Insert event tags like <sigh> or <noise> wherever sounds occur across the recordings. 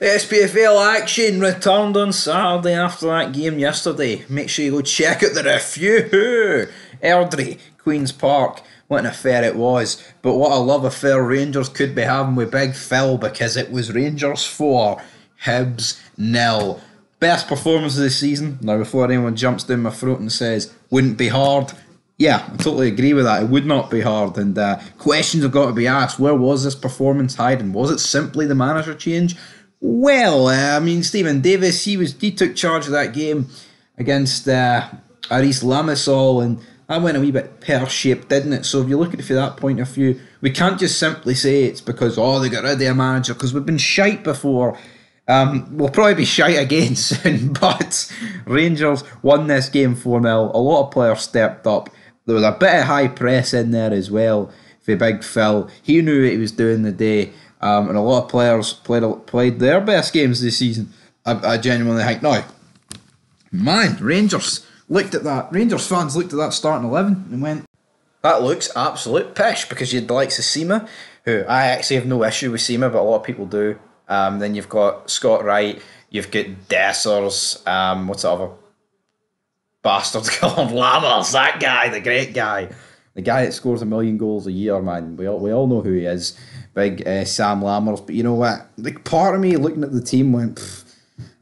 SPFL action returned on Saturday after that game yesterday. Make sure you go check out the review. <laughs> Airdrie, Queen's Park. What an affair it was. But what a love affair Rangers could be having with Big Phil because it was Rangers 4, Hibs nil. Best performance of the season. Now, before anyone jumps down my throat and says, wouldn't be hard. Yeah, I totally agree with that. It would not be hard. And uh, questions have got to be asked. Where was this performance hiding? Was it simply the manager change? Well, uh, I mean, Stephen Davis, he was he took charge of that game against uh, Aris Limassol, and that went a wee bit pear shaped, didn't it? So if you look at it from that point of view, we can't just simply say it's because oh they got rid of their manager because we've been shite before. Um, we'll probably be shite again <laughs> soon, but Rangers won this game 4 0. A lot of players stepped up. There was a bit of high press in there as well for Big Phil. He knew what he was doing the day. Um, and a lot of players played played their best games this season. I, I genuinely think now, Man, Rangers looked at that. Rangers fans looked at that starting eleven and went, "That looks absolute pish." Because you had the likes of Sima, who I actually have no issue with Sima, but a lot of people do. Um, then you've got Scott Wright. You've got Dessers. Um, what's the other bastard <laughs> called Lammers? That guy, the great guy, the guy that scores a million goals a year. Man, we all we all know who he is big uh, Sam Lammers. But you know what? Like part of me looking at the team went,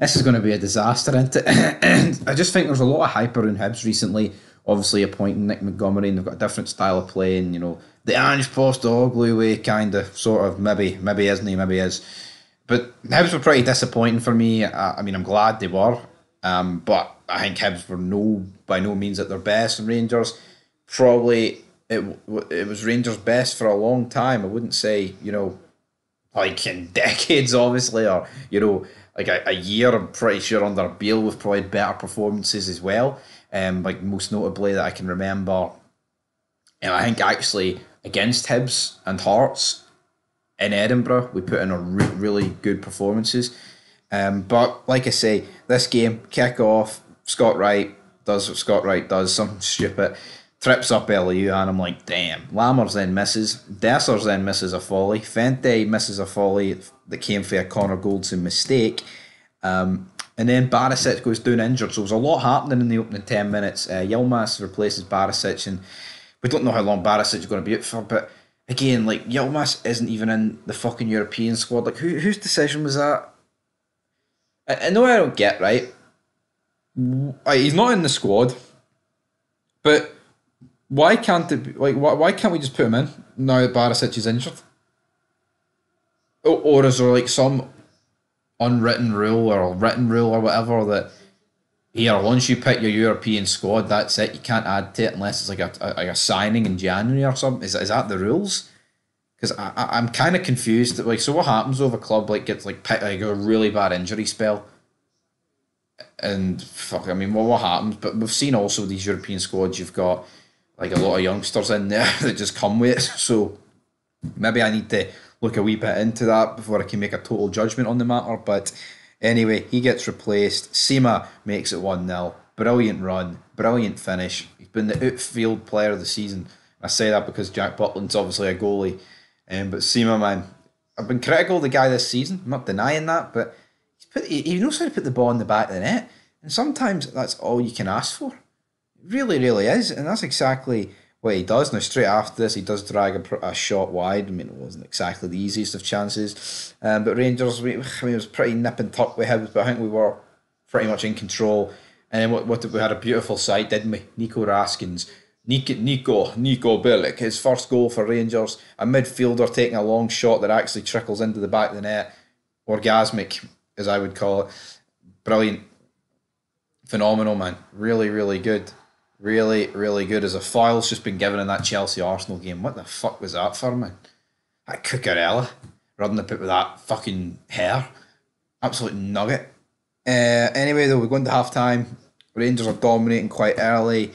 this is going to be a disaster, isn't it? and <coughs> I just think there's a lot of hype around Hibs recently. Obviously appointing Nick Montgomery, and they've got a different style of playing. You know, the Ange Postecoglou way, kind of, sort of, maybe, maybe isn't he? Maybe is. But Hibs were pretty disappointing for me. I, I mean, I'm glad they were, um, but I think Hibs were no by no means at their best. And Rangers probably it it was Rangers' best for a long time. I wouldn't say you know, like in <laughs> decades, obviously, or you know, like a, a year. I'm pretty sure under Beale with probably better performances as well. Um, like most notably that I can remember, and I think actually against Hibs and Hearts in Edinburgh, we put in a re- really good performances. Um, but like I say, this game kick off. Scott Wright does what Scott Wright does, something stupid trips up LU, and I'm like, damn. Lammers then misses. Dessers then misses a volley. Vente misses a volley that came for a Connor Goldson mistake. Um, and then Barisic goes down injured. So there's a lot happening in the opening 10 minutes. Uh, Yilmaz replaces Barisic, and we don't know how long Barisic is going to be out for. But again, like, Yilmaz isn't even in the fucking European squad. Like, who, whose decision was that? I, I know I don't get, right? He's not in the squad, but why can't it like why, why can't we just put him in now that Barisic is injured? Or, or is there like some unwritten rule or written rule or whatever that here once you pick your European squad, that's it. You can't add to it unless it's like a, a a signing in January or something. Is, is that the rules? Because I, I I'm kind of confused. That, Like, so what happens if a club like gets like pick, like a really bad injury spell? And fuck, I mean, well, what happens? But we've seen also these European squads. You've got like a lot of youngsters in there <laughs> that just come with it. So maybe I need to look a wee bit into that before I can make a total judgment on the matter. But anyway, he gets replaced. Sima makes it 1 0. Brilliant run, brilliant finish. He's been the outfield player of the season. I say that because Jack Butland's obviously a goalie. Um, but Sima, man, I've been critical of the guy this season. I'm not denying that, but he's put, he, he knows how to put the ball in the back of the net. And sometimes that's all you can ask for really, really is, and that's exactly what he does. Now, straight after this, he does drag a, a shot wide. I mean, it wasn't exactly the easiest of chances, um, but Rangers, we, I mean, it was pretty nip and tuck with him, but I think we were pretty much in control. And then what, what we had a beautiful sight, didn't we? Nico Raskins. Nico, Nico, Nico Bilic, his first goal for Rangers, a midfielder taking a long shot that actually trickles into the back of the net. Orgasmic, as I would call it. Brilliant. Phenomenal, man. Really, really good. Really, really good. As a foil's just been given in that Chelsea Arsenal game. What the fuck was that for, man? That Cucurella running the pit with that fucking hair. Absolute nugget. Uh, anyway, though, we're going to half time. Rangers are dominating quite early.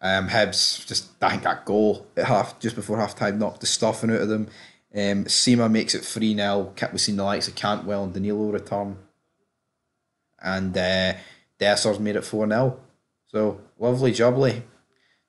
Um, Hibs just, I think that goal at half, just before half time knocked the stuffing out of them. Um, Sima makes it 3 0. We've seen the likes of Cantwell and Danilo return. And uh, Dessers made it 4 0. So lovely jubbly.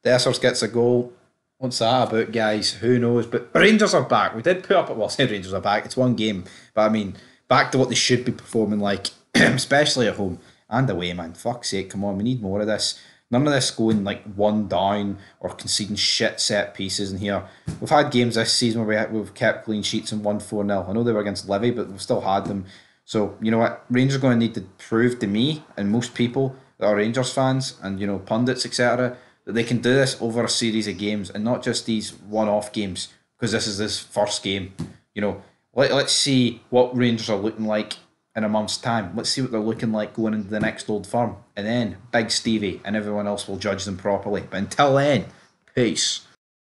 Dessers gets a goal. What's that about, guys? Who knows? But Rangers are back. We did put up. at Well, say Rangers are back. It's one game, but I mean, back to what they should be performing like, <clears throat> especially at home and away, man. Fuck's sake, come on, we need more of this. None of this going like one down or conceding shit set pieces in here. We've had games this season where we, we've kept clean sheets and won 4 0. I know they were against Livy, but we've still had them. So, you know what? Rangers are going to need to prove to me and most people that are Rangers fans and, you know, pundits, etc., that they can do this over a series of games and not just these one off games because this is this first game. You know, let, let's see what Rangers are looking like in a month's time. Let's see what they're looking like going into the next Old Firm. And then Big Stevie and everyone else will judge them properly. But until then, peace.